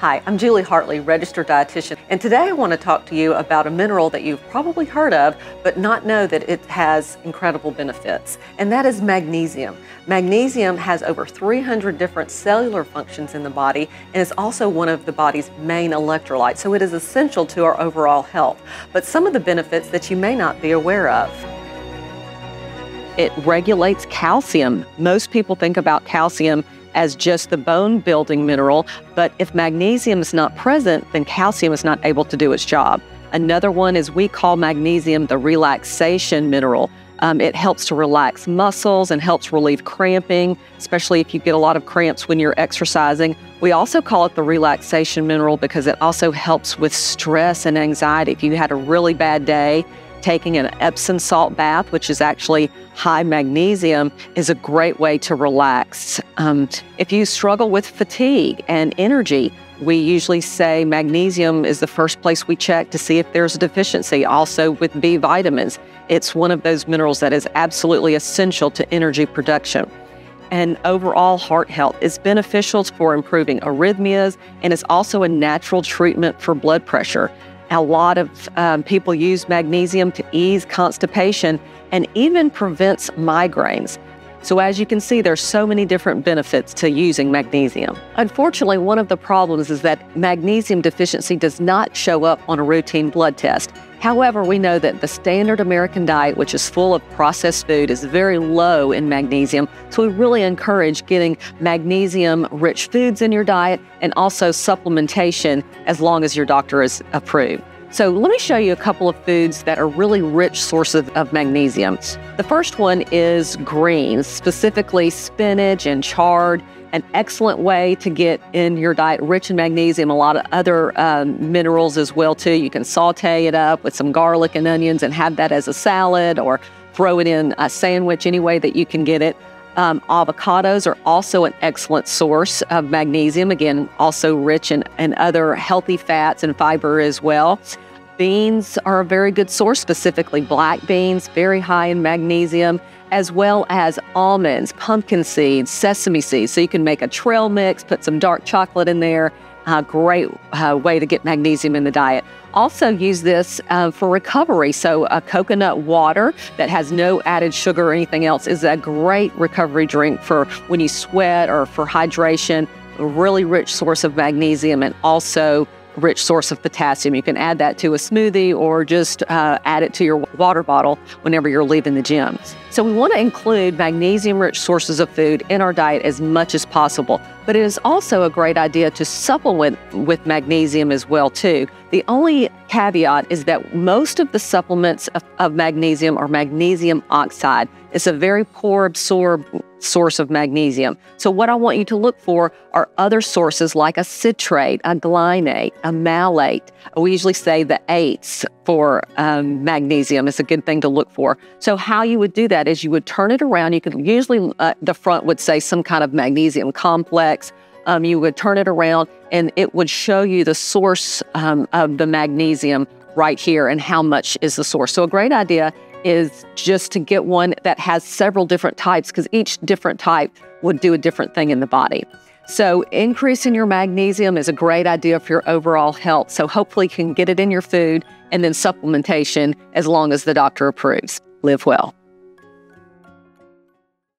Hi, I'm Julie Hartley, registered dietitian, and today I want to talk to you about a mineral that you've probably heard of but not know that it has incredible benefits, and that is magnesium. Magnesium has over 300 different cellular functions in the body and is also one of the body's main electrolytes, so it is essential to our overall health. But some of the benefits that you may not be aware of. It regulates calcium. Most people think about calcium as just the bone building mineral, but if magnesium is not present, then calcium is not able to do its job. Another one is we call magnesium the relaxation mineral. Um, it helps to relax muscles and helps relieve cramping, especially if you get a lot of cramps when you're exercising. We also call it the relaxation mineral because it also helps with stress and anxiety. If you had a really bad day, taking an Epsom salt bath, which is actually high magnesium, is a great way to relax. Um, if you struggle with fatigue and energy, we usually say magnesium is the first place we check to see if there's a deficiency. Also, with B vitamins, it's one of those minerals that is absolutely essential to energy production. And overall heart health is beneficial for improving arrhythmias and is also a natural treatment for blood pressure. A lot of um, people use magnesium to ease constipation and even prevents migraines. So, as you can see, there's so many different benefits to using magnesium. Unfortunately, one of the problems is that magnesium deficiency does not show up on a routine blood test. However, we know that the standard American diet, which is full of processed food, is very low in magnesium. So we really encourage getting magnesium rich foods in your diet and also supplementation as long as your doctor is approved. So let me show you a couple of foods that are really rich sources of magnesium. The first one is greens, specifically spinach and chard. An excellent way to get in your diet rich in magnesium, a lot of other um, minerals as well too. You can saute it up with some garlic and onions and have that as a salad or throw it in a sandwich any way that you can get it. Um, avocados are also an excellent source of magnesium, again, also rich in, in other healthy fats and fiber as well. Beans are a very good source, specifically black beans, very high in magnesium, as well as almonds, pumpkin seeds, sesame seeds. So you can make a trail mix, put some dark chocolate in there. A great uh, way to get magnesium in the diet. Also, use this uh, for recovery. So, a coconut water that has no added sugar or anything else is a great recovery drink for when you sweat or for hydration. A really rich source of magnesium and also rich source of potassium. You can add that to a smoothie or just uh, add it to your water bottle whenever you're leaving the gym. So, we want to include magnesium rich sources of food in our diet as much as possible, but it is also a great idea to supplement with magnesium as well too. The only caveat is that most of the supplements of, of magnesium are magnesium oxide. It's a very poor absorbed source of magnesium. So, what I want you to look for are other sources like a citrate, a glycinate, a malate. We usually say the eights for um, magnesium is a good thing to look for. So, how you would do that is you would turn it around. You could usually, uh, the front would say some kind of magnesium complex. Um, you would turn it around and it would show you the source um, of the magnesium right here and how much is the source. So, a great idea is just to get one that has several different types because each different type would do a different thing in the body. So, increasing your magnesium is a great idea for your overall health. So, hopefully, you can get it in your food and then supplementation as long as the doctor approves. Live well.